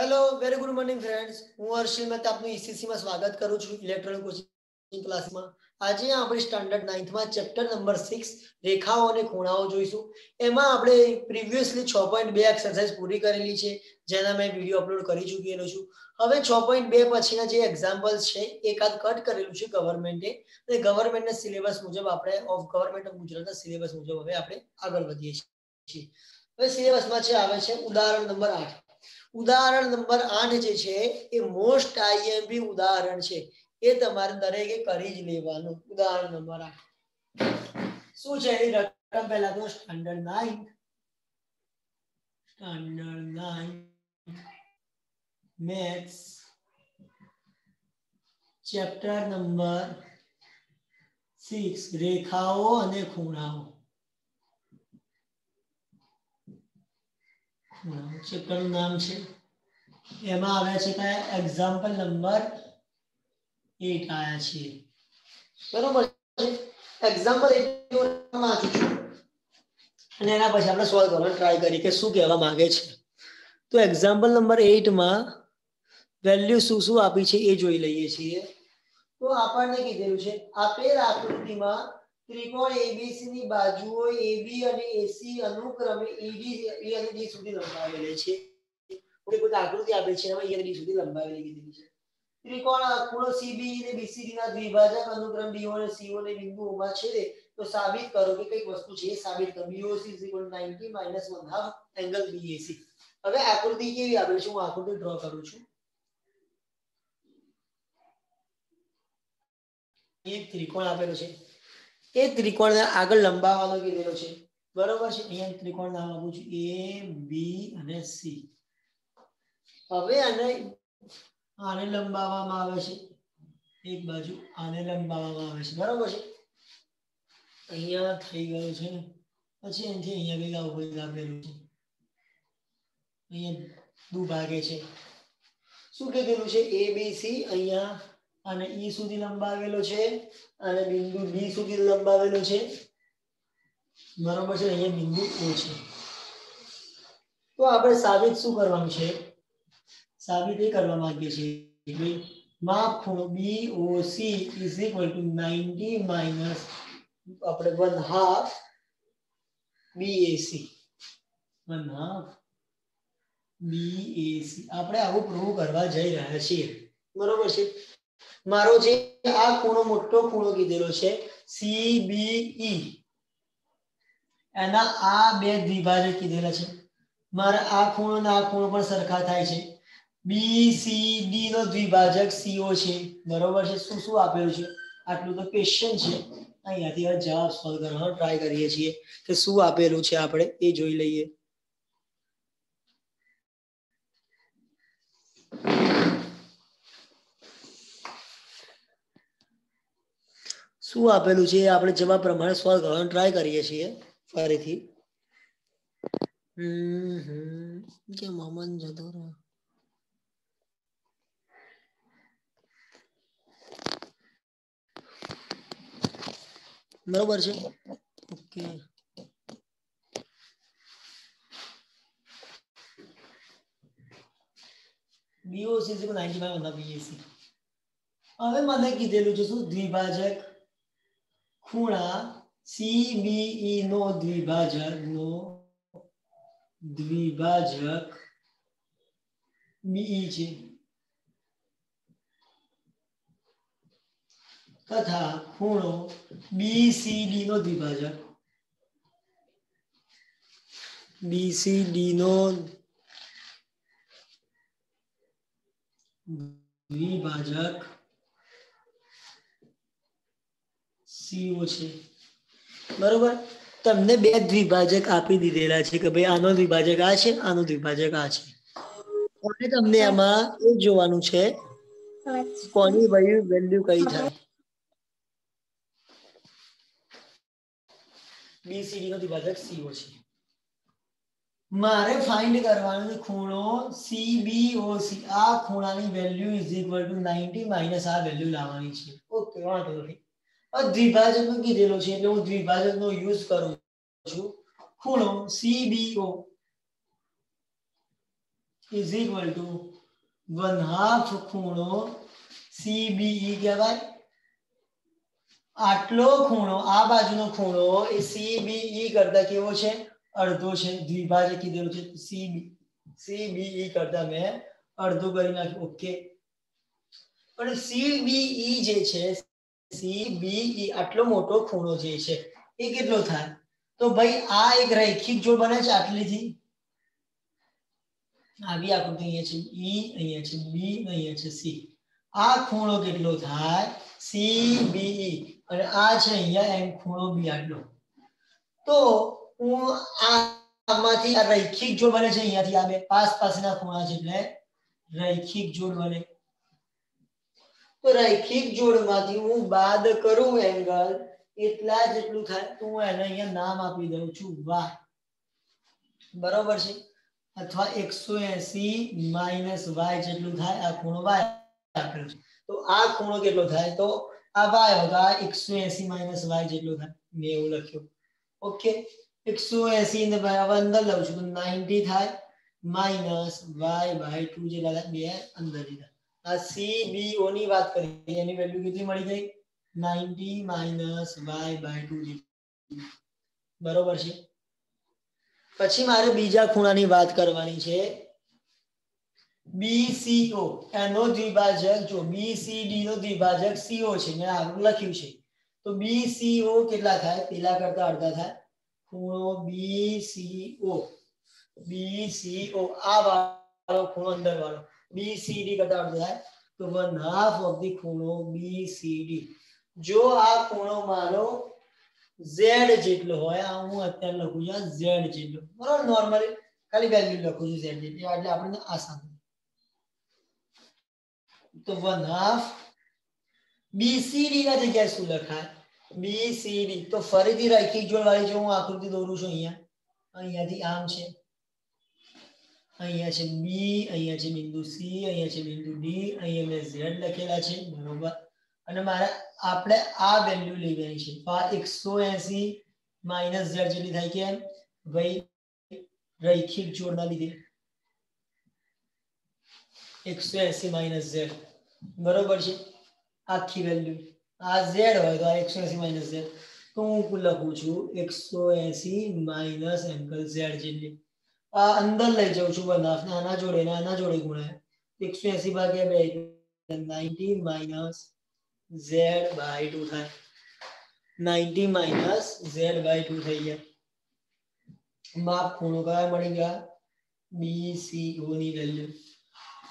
Hello very good morning friends હું હર્ષિલ મેં આપનું ઈસીસીમાં e સ્વાગત કરું છું ઇલેક્ટ્રોનિક કોચિંગ ક્લાસમાં આજે આપણે સ્ટાન્ડર્ડ નાઇન્થમાં ચેપ્ટર નંબર સિક્સ રેખાઓ અને ખૂણાઓ જોઈશું એમાં આપણે પ્રિવિયસલી છ પોઈન્ટ બે એક્સરસાઇઝ પૂરી કરેલી છે જેના મેં વિડીયો અપલોડ કરી ચૂકેલો છું હવે છ પોઈન્ટ બે પછીના જે એક્ઝામ્પલ્સ છે એકાદ કટ કરેલું છે ગવર્મેન્ટે અને ગવર્મેન્ટના સિલેબસ મુજબ આપણે ઓફ ગવર્મેન્ટ ઓફ ગુજરાતના સિલેબસ મુજબ હવે આપણે આગળ વધીએ છીએ હવે સિલેબસમાં છે આવે છે ઉદાહરણ નંબર આઠ ઉદાહરણ નંબર આઠ જે છે એ મોસ્ટ આઈએમપી ઉદાહરણ છે એ તમારે દરેકે કરી જ લેવાનું ઉદાહરણ નંબર આઠ શું છે એની રકમ પહેલા તો standard nine standard nine maths chapter number six રેખાઓ અને ખૂણાઓ નામ છે નામ છે એમાં આવ્યા છે કે એક્ઝામ્પલ નંબર 8 આવ્યા છે બરોબર છે એક્ઝામ્પલ 8 નું નામ વાંચું છું અને એના પછી આપણે સોલ્વ કરવાનો ટ્રાય કરી કે શું કહેવા માંગે છે તો એક્ઝામ્પલ નંબર 8 માં વેલ્યુ શું શું આપી છે એ જોઈ લઈએ છીએ તો આપણને કીધેલું છે આ આપેલ આકૃતિમાં ત્રિકોણ એબીસી ની બાજુઓ એબી અને એસી અનુક્રમે ઈડી e એ અને ડી સુધી લંબાવેલી છે ઓકે કોઈ આકૃતિ આપેલી છે એમાં એ e અને ડી સુધી લંબાવેલી કીધેલી છે ત્રિકોણ ખૂણો સીબી અને બીસીડી ના દ્વિભાજક અનુક્રમ બીઓ અને સીઓ ને બિંદુઓમાં છેદે તો સાબિત કરો કે કઈ વસ્તુ છે સાબિત કરો BOC 90 1/2 એંગલ BAC હવે આકૃતિ કેવી આપેલી છે હું આકૃતિ ડ્રો કરું છું એક ત્રિકોણ આપેલો છે એ ત્રિકોણને આગળ લંબાવવાનો કીધેલો છે બરોબર છે અહીંયા ત્રિકોણ લાવવાનું આપું છું એ બી અને સી હવે આને આને લંબાવવામાં આવે છે એક બાજુ આને લંબાવવામાં આવે છે બરોબર છે અહીંયા થઈ ગયું છે ને પછી એનાથી અહીંયા ભેગા ઉભી લાગેલું છે અહીંયા દુ ભાગે છે શું કીધેલું છે એ બી સી અહીંયા અને ઈ સુધી લંબાવેલો છે અને બિંદુ બી સુધી લંબાવેલો છે બરોબર છે અહીંયા બિંદુ એ છે તો આપણે સાબિત શું કરવાનું છે સાબિત એ કરવા માંગીએ છીએ કે માપ ખૂણો BOC is equal to 90 minus આપણે 1/2 BAC 1/2 BAC આપણે આવું પ્રૂવ કરવા જઈ રહ્યા છીએ બરોબર છે મારો જે આ ખૂણો મોટો ખૂણો કીધેલો છે સીબીઈ e. એના આ બે દ્વિભાજક કીધેલા છે મારા આ ખૂણો અને આ ખૂણો પણ સરખા થાય છે બીસીડી નો દ્વિભાજક સીઓ છે બરોબર છે શું શું આપેલું છે આટલું તો ક્વેશ્ચન છે અહીંયાથી જવાબ સોલ્વ કરવાનો ટ્રાય કરીએ છીએ કે શું આપેલું છે આપણે એ જોઈ લઈએ શું આપેલું છે આપણે જેમાં પ્રમાણે સોલ્વ કરવાનો ટ્રાય કરીએ છીએ ફરીથી કે મોહમ્મદ જતો રહ્યો બરોબર છે ઓકે બીઓસી છે નાઇન્ટી ફાઈવ હતા બીએસી હવે મને કીધેલું છે શું દ્વિભાજક ખૂણા સીબીઈ e નો દ્વિભાજક નો દ્વિભાજક બીઈ છે તથા ખૂણો બીસીડી નો દ્વિભાજક બીસીડી નો દ્વિભાજક સીઓ છે બરોબર તમને બે દ્વિભાજક આપી દીધેલા છે કે ભાઈ આનો દ્વિભાજક આ છે આનો દ્વિભાજક આ છે અને તમને એમાં એ જોવાનું છે કોની વેલ્યુ કઈ થાય બીસીડી નો દ્વિભાજક સીઓ છે મારે ફાઇન્ડ કરવાનું ખૂણો સી આ ખૂણાની value is equal to ninety minus આ વેલ્યુ લાવવાની છે ઓકે વાંધો નહીં અને દ્વિભાજક નું કિરેલો છે એટલે હું દ્વિભાજક નો યુઝ કરું છું ખૂણો CBE = 1/2 ખૂણો CBE કેવા આટલો ખૂણો આ બાજુનો ખૂણો એ CBE કરતા કેવો છે અર્ધો છે દ્વિભાજક કિરેલો છે તો CBE કરતા મે અર્ધો ગણ્યો ઓકે અને CBE જે છે cbe આટલો મોટો ખૂણો જે છે એ કેટલો થાય તો ભાઈ આ એક રેખીક જોડ બને છે આટલેથી આ બી આ ખૂણો અહીંયા છે e અહીંયા છે b અહીંયા છે c આ ખૂણો કેટલો થાય cbe અને આ છે અહીંયા એ ખૂણો b આટલો તો હું આમાંથી આ રેખીક જોડ બને છે અહીંયાથી આ બે પાસ પાસના ખૂણા છે એટલે રેખીક જોડ બને છે તો રૈખિક જોડમાંથી હું બાદ કરું એંગલ એટલા જેટલું થાય તો એને અહીંયા નામ આપી દઉં છું વાહ બરોબર છે અથવા 180 - y જેટલું થાય આ ખૂણો બાય આપ્યો તો આ ખૂણો કેટલો થાય તો આ બાય હોય તો 180 - y જેટલું થાય મેં એવું લખ્યું ઓકે 180 ની અંદર હવે અંગલ લઉં છું 90 થાય - y / 2 જે દાખલ બી હે અંદર અસી બીઓ ની વાત કરી એની વેલ્યુ કેટલી મળી ગઈ 90 - y / 2 બરોબર છે પછી મારે બીજા ખૂણા ની વાત કરવાની છે બીસીઓ એનો જીવાજક જો બીસીડી નો દીભાજક સીઓ છે મેં આ લખ્યું છે તો બીસીઓ કેટલા થાય પેલા કરતા અડધા થાય ખૂણો બીસીઓ બીસીઓ આ વાળો ખૂણો ડગવાનો bcd बता दूं मैं तो वह नाफ ऑफ दी कोण bcd जो आप कोण मारो z જેટલો હોય આ હું અત્યારે લખું છું z જેટલો બરોબર નોર્મલી કલી ગલ્લી લખું છું એટલે આપણને આ સાંધો તો વનાફ bcd ના જગ્યાએ શું લખાય bcd તો ફરીથી રાખી ક્યો વાળી જે હું આકૃતિ દોરું છું અહીંયા અહીંયાથી આમ છે અહીંયા છે બી અહીંયા છે બિંદુ સી અહીંયા છે બિંદુ ડી અહીંયા મેં ઝેડ લખેલા છે બરોબર અને મારે આપણે આ વેલ્યુ લેવાની છે તો આ એકસો એસી માઇનસ ઝેડ જેટલી થાય કે ભાઈ રૈખિક જોડના લીધે એકસો એસી માઇનસ ઝેડ બરોબર છે આખી વેલ્યુ આ ઝેડ હોય તો આ એકસો એસી માઇનસ ઝેડ તો હું લખું છું એકસો એસી માઇનસ એંગલ ઝેડ જેટલી અ અંદર લઈ જઉ છું બ ナス નાના જોડી નાના જોડી ગુણે 180 ભાગ્યા 2 90 - z / 2 થાય 90 - z / 2 થઈ ગયા માપ ખૂણો કયા બની ગયા bco ની વેલ્યુ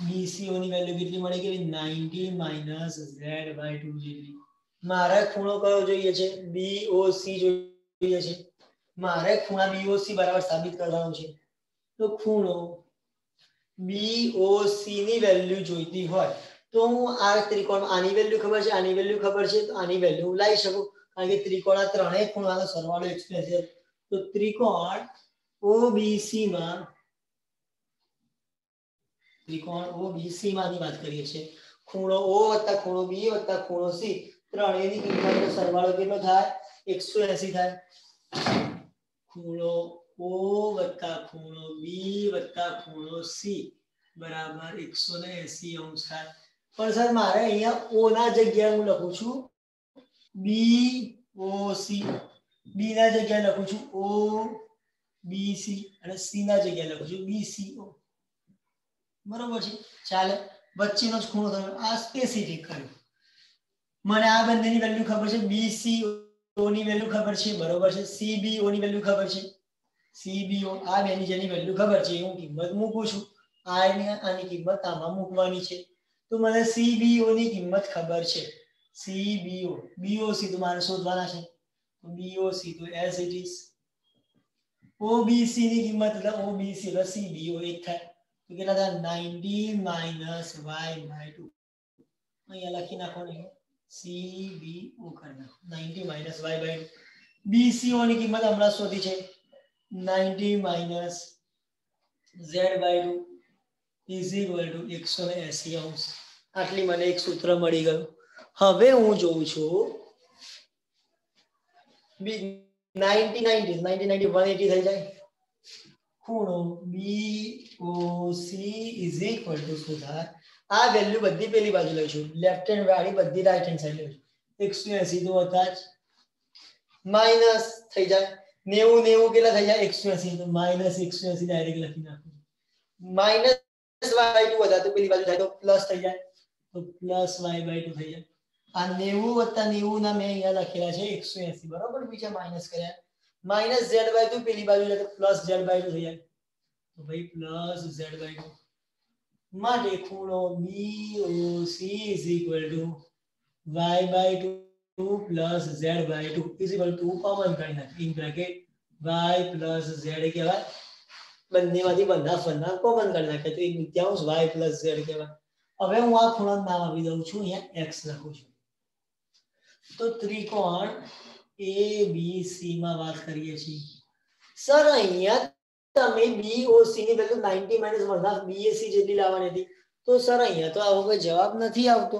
bco ની વેલ્યુ કેટલી મળી કે 90 - z / 2 ની મારે ખૂણો કયો જોઈએ છે boc જોઈએ છે મારે ખૂણા boc બરાબર સાબિત કરવાનો છે તો ખૂણો સી ની વેલ્યુ જોઈતી હોય તો હું આ ત્રિકોણ આની વેલ્યુ ખબર છે આની વેલ્યુ ખબર છે તો આની વેલ્યુ લાવી શકું કારણ કે ત્રિકોણના ત્રણેય ખૂણાનો સરવાળો એક્સપ્રેસ છે તો ત્રિકોણ OBC માં ત્રિકોણ OBC માંની વાત કરીએ છીએ ખૂણો ઓ વત્તા ખૂણો B વત્તા ખૂણો સી ત્રણેયની કિંમતનો સરવાળો કેટલો થાય એકસો એસી થાય ખૂણો ∠b + ∠c = 180° પરસર મારે અહીંયા o ના જગ્યાએ હું લખું છું b o c b ના જગ્યાએ લખું છું o b c અને c ના જગ્યાએ લખું છું b c o બરોબર છે ચાલે વચ્ચેનો ખૂણો તો આ સ્પેસિફિક કરો મને આ બંનેની વેલ્યુ ખબર છે b c o ની વેલ્યુ ખબર છે બરોબર છે c b o ની વેલ્યુ ખબર છે સીબીઓ આ બેની જેની વેલ્યુ ખબર છે હું કિંમત મૂકું છું આ ને આની કિંમત આમાં મૂકવાની છે તો મને સીબીઓ ની કિંમત ખબર છે સીબીઓ બીઓસી તો મારે શોધવાના છે તો બીઓસી તો એઝ ઇટ ઇઝ ઓબીસી ની કિંમત એટલે ઓબીસી એટલે સીબીઓ એક થાય તો કેટલા થાય ninety minus Y by two અહીંયા લખી નાખો ને સીબીઓ કરી નાખો ninety minus Y by two BCO ની કિંમત હમણાં શોધી છે ninety minus Z by two is equal to એકસો ને એસી અંશ આટલી મને એક સૂત્ર મળી ગયું હવે હું જોઉં છું ninety ninety ninety ninety one eighty થઈ જાય ખૂણો B O C is equal to શું થાય આ વેલ્યુ બધી પેલી બાજુ લઉં છું લેફ્ટ હેન્ડ વાળી બધી રાઈટ હેન્ડ સાઈડ લઉં છું એકસો એસી તો હતા જ માઇનસ થઈ જાય નેવું નેવું કેટલા થઈ જાય એકસો એસી તો માઇનસ એકસો એસી ડાયરેક્ટ લખી નાખું માઇનસ વાય ટુ હતા તો પેલી બાજુ થાય તો પ્લસ થઈ જાય તો પ્લસ વાય બાય ટુ થઈ જાય આ નેવું વત્તા નેવું ના મેં અહીંયા લખેલા છે એકસો એસી બરોબર બીજા માઇનસ કર્યા માઇનસ ઝેડ બાય ટુ પેલી બાજુ જાય તો પ્લસ ઝેડ બાય ટુ થઈ જાય તો ભાઈ પ્લસ ઝેડ બાય ટુ માટે ખૂણો BOC is equal to y by two 2 + z / 2 = 2 common કરી નાખીન 3 ब्रैकेट y + z કેવા બંધનીમાંથી બંધા ફરના કોણ બંધ કરવા કે તો 1/2 y + z કેવા હવે હું આ ખૂણાનું નામ આપી દઉં છું અહીં x લખું છું તો ત્રિકોણ abc માં વાત કરીએ છીએ સર અહીંયા તમે boc ની વેલ્યુ 90 - બધા bac કેટલી લાવવાની હતી તો સર અહીંયા તો આવો કોઈ જવાબ નથી આવતો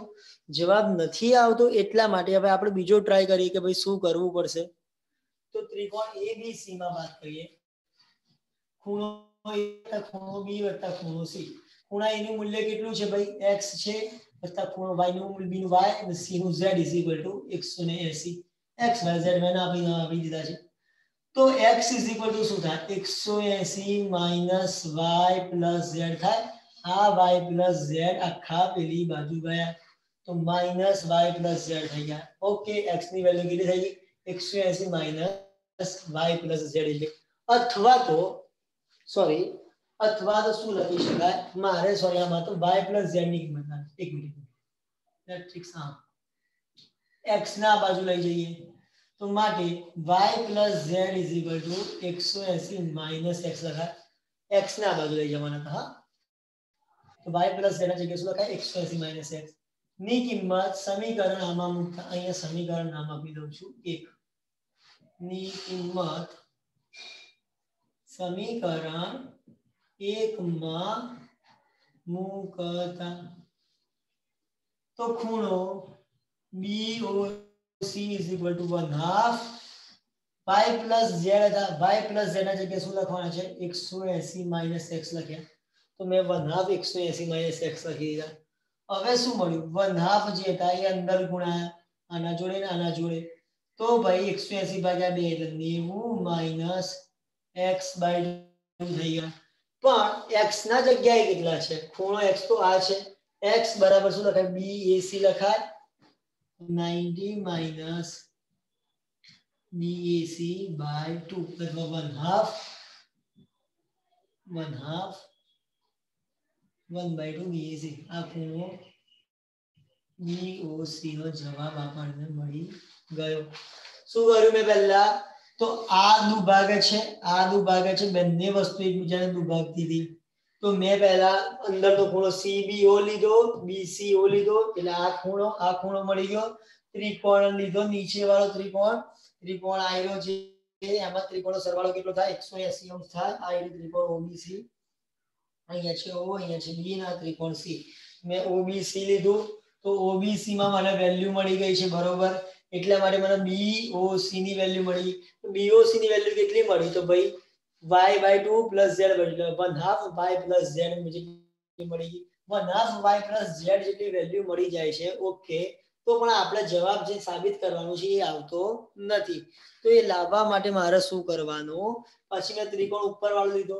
જવાબ નથી આવતો એટલા માટે હવે આપણે બીજો ટ્રાય કરીએ કે ભાઈ શું કરવું પડશે તો ત્રિકોણ એ બી સી માં વાત કરીએ ખૂણો એ ખૂણો બી વત્તા ખૂણો સી ખૂણા એનું મૂલ્ય કેટલું છે ભાઈ એક્સ છે વત્તા ખૂણો વાય નું મૂલ્ય b નું y અને c નું ને એસી એક્સ y z મેં આપી આપી દીધા છે તો એક્સ ટુ શું થાય એકસો એસી માઇનસ વાય પ્લસ ઝેડ થાય हा वाई प्लस जेड आखा पेली बाजू गया तो माइनस वाई प्लस जेड થઈ ગયા ઓકે x ની વેલ્યુ કેટલી થઈ ગઈ 180 માઈનસ y પ્લસ z એટલે અથવા તો સોરી અથવા તો શું લખી શકાય મારે સોરી આમાં તો y પ્લસ z ની કિંમત નાખી એક મિનિટ મેટ્રિક્સ આ x ના બાજુ લઈ જઈએ તો માટે y plus z 180 minus x લખાય x ના બાજુ લઈ જવાના હતા હા તો y પ્લસ z જગ્યા શું લખાય x x ની કિંમત સમીકરણ આમાં મુકતા અહીંયા સમીકરણ નામ આપી દઉં છું 1 ની કિંમત સમીકરણ 1 માં મુકતા તો ખૂણો BOC ½ y z y z જગ્યાએ શું લખવાના છે 180 x લખ્યા તો મેં વન હાફ એકસો એસી માઇનસ એક્સ લખી દીધા હવે શું મળ્યું વન હાફ જે હતા એ અંદર ગુણાયા આના જોડે ને આના જોડે તો ભાઈ એકસો એસી ભાગ્યા બે એટલે નેવું માઇનસ એક્સ બાય થઈ ગયા પણ એક્સ ના જગ્યાએ કેટલા છે ખૂણો એક્સ તો આ છે એક્સ બરાબર શું લખાય બી એસી લખાય ninety minus B AC by two અથવા one half one half 1/2 easy આ ખૂણો BOC જવાબ આપણને મળી ગયો સુ ગરુ મે પહેલા તો આ નું ભાગ છે આ નું ભાગ છે બંને વસ્તુ એકબીજાને દુ ભાગ દીધી તો મે પહેલા અંદર તો ખૂણો CBO લીધો BCO લીધો એટલે આ ખૂણો આ ખૂણો મળી ગયો ત્રિકોણ લીધો નીચે વાળો ત્રિકોણ ત્રિકોણ આયો છે આમાં ત્રિકોણ સરવાળો કેટલો થાય 180° થાય આય ત્રિકોણ OBC અહીંયા છે ઓ અહીંયા છે બી ના ત્રિકોણ સી મેં ઓબીસી લીધું તો ઓબીસી માં મને વેલ્યુ મળી ગઈ છે બરોબર એટલે માટે મને સી ની વેલ્યુ મળી બીઓસી ની વેલ્યુ કેટલી મળી તો ભાઈ y by 2 plus z one half y plus z જેટલી મળી one half y plus z જેટલી વેલ્યુ મળી જાય છે ઓકે તો પણ આપણે જવાબ જે સાબિત કરવાનો છે એ આવતો નથી તો એ લાવવા માટે મારે શું કરવાનું પછી મેં ત્રિકોણ ઉપર વાળો લીધો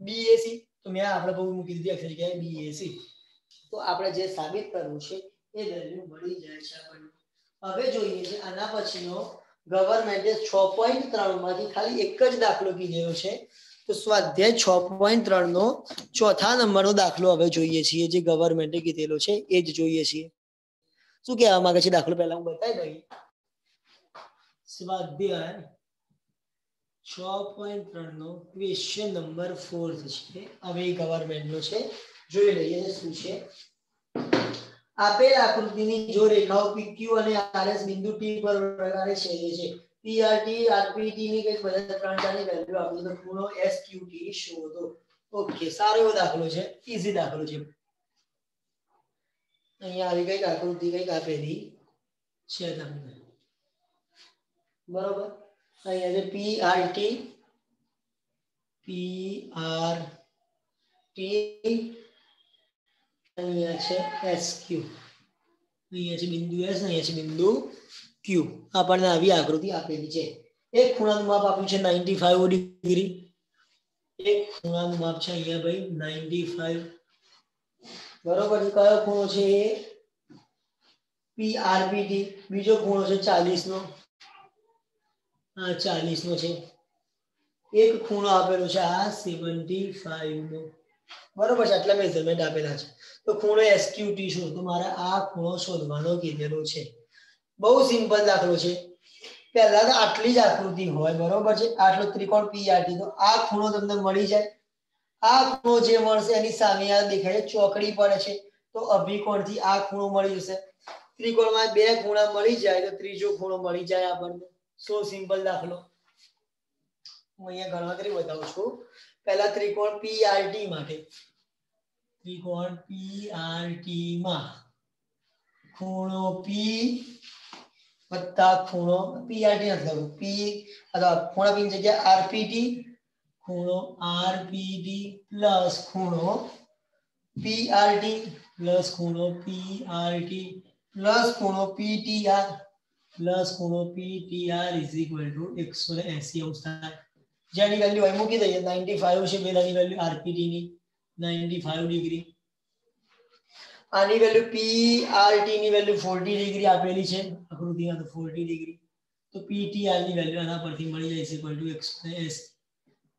બીએસી તો મેં આપણે બહુ મૂકી દીધી અક્ષર જગ્યાએ બીએસી તો આપણે જે સાબિત કરવું છે એ વેલ્યુ મળી જાય છે આપણને હવે જોઈએ છે આના પછીનો ગવર્મેન્ટે છ પોઈન્ટ ત્રણ માંથી ખાલી એક જ દાખલો કીધેલો છે તો સ્વાધ્યાય છ પોઈન્ટ ત્રણ નો ચોથા નંબરનો દાખલો હવે જોઈએ છીએ જે ગવર્મેન્ટે કીધેલો છે એ જ જોઈએ છીએ શું કહેવા માંગે છે દાખલો પહેલા હું બતાવી દઈ સ્વાધ્યાય છ પોઈન્ટ ત્રણનો ક્વેશ્ચન નંબર ફોર્થ છે હવે ગવર્મેન્ટનો છે જોઈ લઈએ શું છે આપેલ આકૃતિની જો રેખાઓ PQ અને RS બિંદુ T પર પ્રકારે છેદે છે PRT RPT ની કઈ બધા ત્રણ વેલ્યુ આપો તો ખૂણો SQT શોધો ઓકે સારો એવો દાખલો છે ઈઝી દાખલો છે અહીંયા આવી કઈક આકૃતિ કઈક આપેલી છે તમને બરોબર અહીંયા છે P R T P R T અહીંયા છે એસ ક્યુ અહીંયા છે બિંદુ એસ અહીંયા છે બિંદુ ક્યુ આપણને આવી આકૃતિ આપેલી છે એક ખૂણાનું માપ આપ્યું છે નાઇન્ટી ફાઈવ ડિગ્રી એક ખૂણાનું માપ છે અહીંયા ભાઈ નાઇન્ટી ફાઈવ બરોબર કયો ખૂણો છે એ પી આરપીટી બીજો ખૂણો છે ચાલીસ નો ચાલીસ નો છે એક ખૂણો આપેલો છે આ સેવન્ટી ફાઈવ નો બરોબર છે આટલા મેઝરમેન્ટ આપેલા છે તો ખૂણો એસક્યુટી શું તો મારે આ ખૂણો શોધવાનો કીધેલો છે બહુ સિમ્પલ દાખલો છે પહેલા તો આટલી જ આકૃતિ હોય બરોબર છે આટલો ત્રિકોણ પી આટી તો આ ખૂણો તમને મળી જાય આ ખૂણો જે મળશે એની સામે આ દેખાય ચોકડી પડે છે તો અભિકોણથી આ ખૂણો મળી જશે ત્રિકોણમાં બે ખૂણા મળી જાય તો ત્રીજો ખૂણો મળી જાય આપણને તો સિમ્પલ લખ લો હું અહીં ગણવતરી બતાવુ છું પહેલા ત્રિકોણ પીઆરટી માંથી ત્રિકોણ પીઆરટી માં ખૂણો પી + ખૂણો પીઆરટી એટલે પી અથવા ખૂણા ની જગ્યા આરપીટી ખૂણો આરપીડી + ખૂણો પીઆરટી + ખૂણો પીઆરટી + ખૂણો PTR plus OP TR is equal to 180 આવશે જેની વેલ્યુ અહીં મૂકી દઈએ 95 છે પહેલાની વેલ્યુ આરપીડી ની 95 ડિગ્રી આની વેલ્યુ પીઆરટી ની વેલ્યુ 40 ડિગ્રી આપેલી છે આકૃતિમાં તો 40 ડિગ્રી તો પીટીઆર ની વેલ્યુ આના પરથી મળી જાય છે ઇક્વલ ટુ 180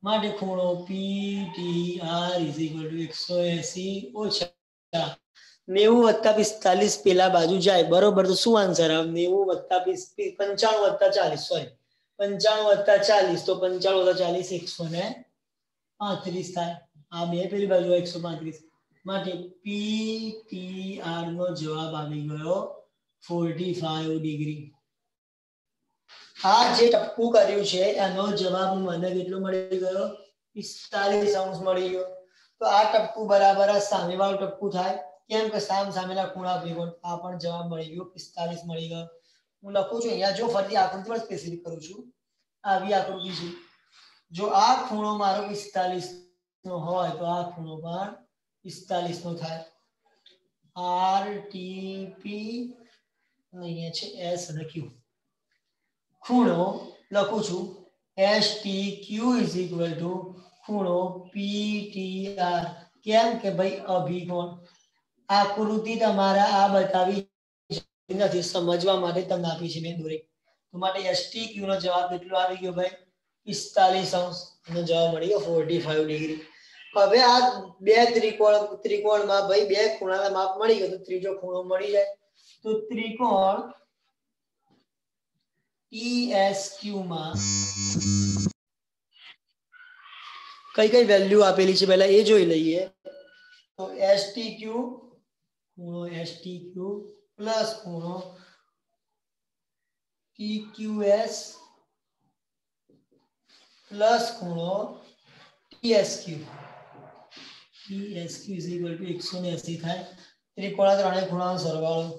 માટે ખૂણો પીટીઆર ઇઝ ઇક્વલ ટુ 180 ઓછા નેવું વત્તા પિસ્તાલીસ પેલા બાજુ જાય બરોબર તો શું આન્સર આવે નેવું વત્તા પંચાણું વત્તા ચાલીસ સોરી પંચાણું વત્તા ચાલીસ તો પંચાણું વત્તા ચાલીસ એકસો ને પાંત્રીસ થાય આ બે પેલી બાજુ એકસો પાંત્રીસ માટે પી ટી આર નો જવાબ આવી ગયો ફોર્ટી ફાઈવ ડિગ્રી આ જે ટપકું કર્યું છે એનો જવાબ મને કેટલો મળી ગયો પિસ્તાલીસ અંશ મળી ગયો તો આ ટપકું બરાબર સામેવાળું ટપકું થાય કેમ કે સામ સામેલા ખૂણા ત્રિકોણ આ પણ જવાબ મળી ગયો પિસ્તાલીસ મળી ગયો હું લખું છું અહીંયા જો ફરી આકૃતિ પર સ્પેસિફિક કરું છું આવી આકૃતિ છે જો આ ખૂણો મારો પિસ્તાલીસ નો હોય તો આ ખૂણો પણ પિસ્તાલીસ નો થાય આર ટી પી અહીંયા છે એસ લખ્યું ખૂણો લખું છું S T Q is equal to ખૂણો પી ટી આર કેમ કે ભાઈ અભિગોણ આ આકૃતિ તમારા આ બતાવી નથી સમજવા માટે તમને આપી છે મેં દોરી તો માટે એસટી ક્યુ નો જવાબ કેટલો આવી ગયો ભાઈ પિસ્તાલીસ અંશ નો જવાબ મળી ગયો ફોર્ટી ફાઈવ ડિગ્રી હવે આ બે ત્રિકોણ ત્રિકોણમાં ભાઈ બે ખૂણાના માપ મળી ગયો તો ત્રીજો ખૂણો મળી જાય તો ત્રિકોણ ટીએસક્યુ માં કઈ કઈ વેલ્યુ આપેલી છે પહેલા એ જોઈ લઈએ તો એસટી ક્યુ ખૂણો એસ ટી ક્યુ પ્લસ ખૂણો પી ક્યુ એસ પ્લસ ખૂણો T S Q T S Q is equal to એકસો ને એસી થાય ત્રિકોણા ત્રણેય ખૂણાનો સરવાળો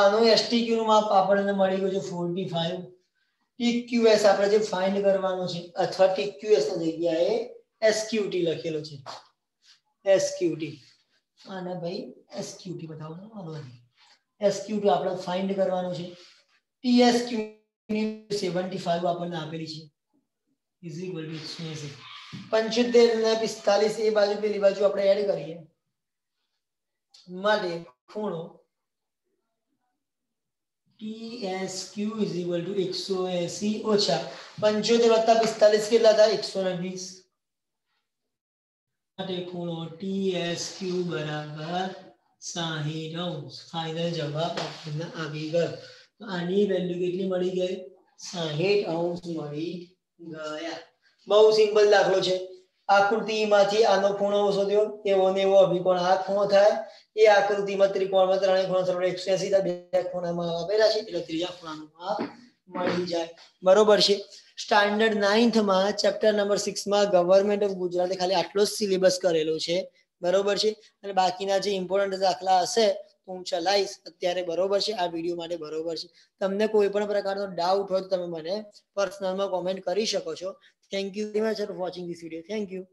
આનું એસ ટી ક્યુ નું માપ આપણને મળી ગયું છે ફોર્ટી ફાઈવ ટીક્યુએસ આપણે જે ફાઇન્ડ કરવાનો છે અથવા ટીક્યુએસ ની જગ્યાએ એસક્યુટી લખેલો છે એસક્યુટી અને ભાઈ એસક્યુટી બતાવું વાંધો નહીં એસક્યુટી આપણે ફાઇન્ડ કરવાનું છે ટીએસક્યુ ની સેવન્ટી ફાઈવ આપણને આપેલી છે ઇઝ ઇક્વલ ટુ છ્યાસી પંચોતેર ને પિસ્તાલીસ એ બાજુ પેલી બાજુ આપણે એડ કરીએ માટે ખૂણો TSQ is equal to 180 ઓછા 75 વત્તા 45 કેટલા થાય 120 માટે ખૂણો TSQ બરાબર 60 અંશ ફાઇનલ જવાબ આપણને આવી ગયો તો આની વેલ્યુ કેટલી મળી ગઈ 60 અંશ મળી ગયા બહુ સિમ્પલ દાખલો છે આકૃતિમાંથી આનો ખૂણો શોધ્યો એવો ને એવો અભિકોણ આ ખૂણો થાય એ આકૃતિમાં ત્રિકોણમાં ત્રણેય ખૂણા સરળ 180 બે ખૂણામાં આપેલા છે એટલે ત્રીજા ખૂણાનું માપ મળી જાય બરોબર છે સ્ટાન્ડર્ડ નાઇન્થમાં ચેપ્ટર નંબર સિક્સમાં ગવર્મેન્ટ ઓફ ગુજરાતે ખાલી આટલો જ સિલેબસ કરેલો છે બરોબર છે અને બાકીના જે ઇમ્પોર્ટન્ટ દાખલા હશે તો હું ચલાવીશ અત્યારે બરોબર છે આ વિડીયો માટે બરોબર છે તમને કોઈ પણ પ્રકારનો ડાઉટ હોય તો તમે મને પર્સનલમાં કોમેન્ટ કરી શકો છો thank you very much for watching this video thank you